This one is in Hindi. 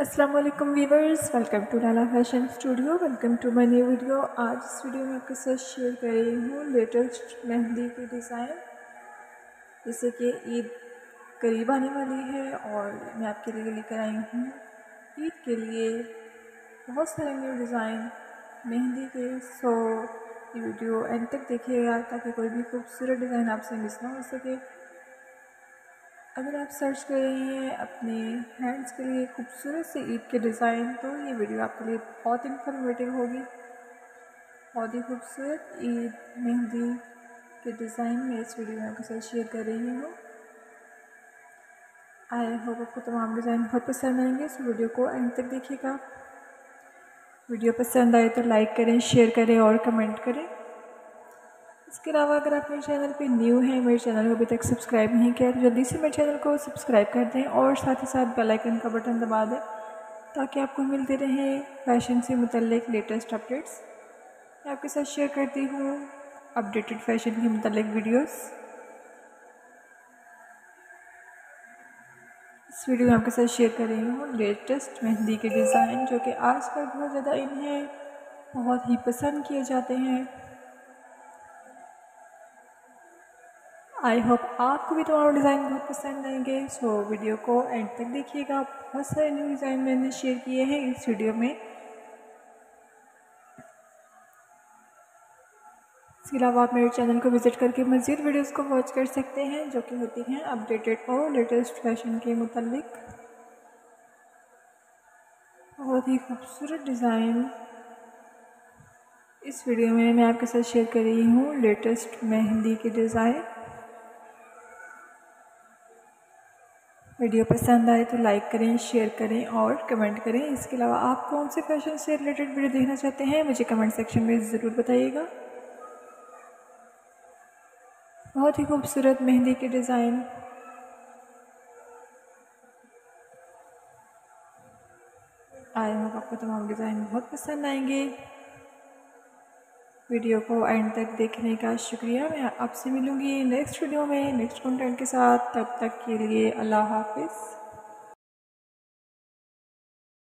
अस्सलाम वालेकुम viewers welcome to Nala fashion studio, welcome to my new video. आज इस वीडियो में आपके साथ शेयर कर रही हूँ लेटेस्ट मेहंदी की डिज़ाइन। जैसे कि ईद करीब आने वाली है और मैं आपके लिए लेकर आई हूँ। ईद के लिए बहुत सारे न्यू डिज़ाइन मेहंदी के सो वीडियो एंड तक देखिएगा ताकि कोई भी खूबसूरत डिज़ाइन आपसे मिस ना हो सके। अगर आप सर्च कर रही हैं अपने हैंड्स के लिए खूबसूरत से ईद के डिज़ाइन तो ये वीडियो आपके लिए बहुत इन्फॉर्मेटिव होगी। बहुत ही खूबसूरत ईद मेहंदी के डिज़ाइन में इस वीडियो में आपके साथ शेयर कर रही हूँ। आई होप आपको तमाम डिज़ाइन बहुत पसंद आएँगे, इस वीडियो को एंड तक देखिएगा। वीडियो पसंद आए तो लाइक करें शेयर करें और कमेंट करें। इसके अलावा अगर आप मेरे चैनल पे न्यू हैं, मेरे चैनल को अभी तक सब्सक्राइब नहीं किया तो जल्दी से मेरे चैनल को सब्सक्राइब कर दें और साथ ही साथ बेल आइकन का बटन दबा दें, ताकि आपको मिलते रहें फ़ैशन से मुतलिक लेटेस्ट अपडेट्स। मैं आपके साथ शेयर करती हूँ अपडेटेड फ़ैशन के मुतलिक वीडियोस। इस वीडियो में आपके साथ शेयर कर रही हूँ लेटेस्ट मेहंदी के डिज़ाइन, जो कि आजकल बहुत ज़्यादा इन हैं बहुत ही पसंद किए जाते हैं। आई होप आपको भी तुम्हारा डिज़ाइन बहुत पसंद आएँगे। सो वीडियो को एंड तक देखिएगा। बहुत सारे न्यू डिज़ाइन मैंने शेयर किए हैं इस वीडियो में। इसके अलावा आप मेरे चैनल को विज़िट करके मज़ीद वीडियोस को वॉच कर सकते हैं, जो कि होती हैं अपडेटेड और लेटेस्ट फ़ैशन के मुतलिक। बहुत ही खूबसूरत डिज़ाइन इस वीडियो में मैं आपके साथ शेयर कर रही हूँ लेटेस्ट मेहंदी के डिज़ाइन वीडियो पसंद आए तो लाइक करें, शेयर करें और कमेंट करें। इसके अलावा आप कौन से फ़ैशन से रिलेटेड वीडियो देखना चाहते हैं, मुझे कमेंट सेक्शन में ज़रूर बताइएगा। बहुत ही खूबसूरत मेहंदी के डिज़ाइन। आए होप आपको तमाम डिज़ाइन बहुत पसंद आएँगे। वीडियो को एंड तक देखने का शुक्रिया। मैं आपसे मिलूँगी नेक्स्ट वीडियो में, नेक्स्ट कंटेंट के साथ। तब तक के लिए अल्लाह हाफिज़।